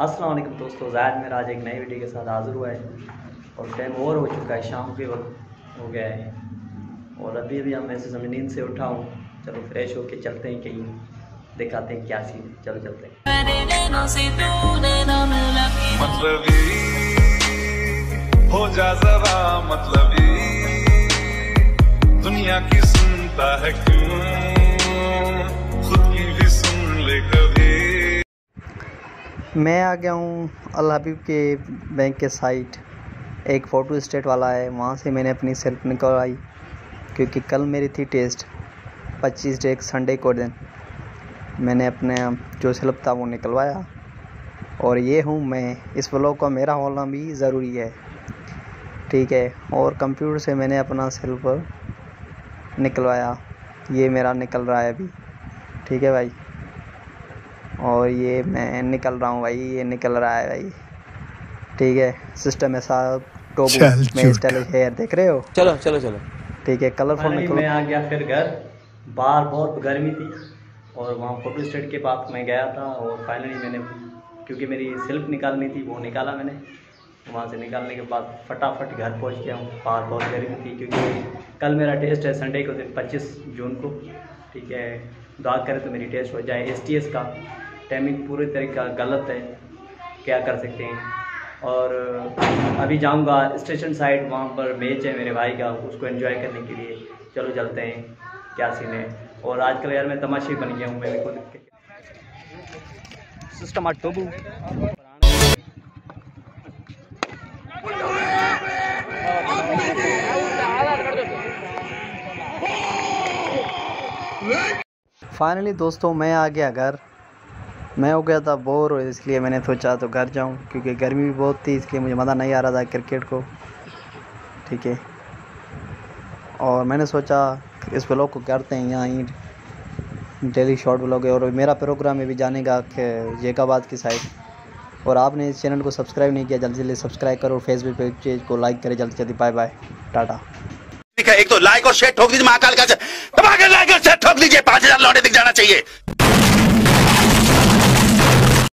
अस्सलाम वालेकुम दोस्तों ज़ायद मेरा आज एक नई वीडियो के साथ हाज़िर हुआ है और टाइम और हो चुका है शाम के वक्त हो गया है। और अभी अभी हम ऐसे ज़मीन से उठा हूँ चलो फ्रेश होके चलते हैं कहीं दिखाते हैं क्या सीन चलो चलते हैं। मतलबी हो जा जरा मतलबी दुनिया की सुनता है क्यों? मैं आ गया हूँ अल हबीब के बैंक के साइट। एक फ़ोटो स्टेट वाला है, वहाँ से मैंने अपनी सेल्फ निकलवाई क्योंकि कल मेरी थी टेस्ट 25 डे संडे को दिन। मैंने अपने जो सेल्फ था वो निकलवाया। और ये हूँ मैं, इस व्लॉग का मेरा होना भी ज़रूरी है, ठीक है? और कंप्यूटर से मैंने अपना सेल्फ निकलवाया, ये मेरा निकल रहा है अभी, ठीक है भाई? और ये मैं निकल रहा हूँ भाई ये निकल रहा है भाई। ठीक है सिस्टम ऐसा टोबू चल में झूठा। स्टाइलिश हेयर देख रहे हो? चलो चलो चलो। ठीक है कलरफुल निकलो। मैं आ गया फिर घर। बाहर बहुत गर्मी थी और वहाँ फ़ोटो स्टेट के पास मैं गया था और फाइनली मैंने क्योंकि मेरी सिल्क निकालनी थी वो निकाला मैंने। वहाँ से निकालने के बाद फटाफट घर पहुँच गया हूँ। बाहर बहुत गर्मी थी क्योंकि कल मेरा टेस्ट है संडे को दिन 25 जून को। ठीक है दुआ करें तो मेरी टेस्ट हो जाए एसटीएस का। टाइमिंग पूरी तरीका गलत है, क्या कर सकते हैं? और, अभी जाऊँगा स्टेशन साइड वहाँ पर मैच है मेरे भाई का, उसको एंजॉय करने के लिए। चलो चलते हैं, क्या सीन है? और आजकल यार मैं तमाशे बन गया हूँ, मेरे को सिस्टम फाइनली दोस्तों, मैं आ गया घर। मैं हो गया था बोर, इसलिए मैंने सोचा तो घर जाऊँ, क्योंकि गर्मी भी बहुत थी, इसलिए मुझे मज़ा नहीं आ रहा था क्रिकेट को। ठीक है। और मैंने सोचा इस ब्लॉग को करते हैं यहाँ ही, डेली शॉर्ट ब्लॉग है, और मेरा प्रोग्राम है भी जाने का जैकाबाद की साइड। और आपने इस चैनल को सब्सक्राइब नहीं किया, जल्दी जल्दी सब्सक्राइब करो फेसबुक पेज को लाइक करें, जल्दी जल्दी बाय बाय टाटा एक तो लाइक और शेयर ठोक दीजिए महाकाल का। लाइक और शेयर ठोक दीजिए, पाँच हज़ार लौटे दिख जाना चाहिए।